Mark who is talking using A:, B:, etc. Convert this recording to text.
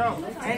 A: não. É.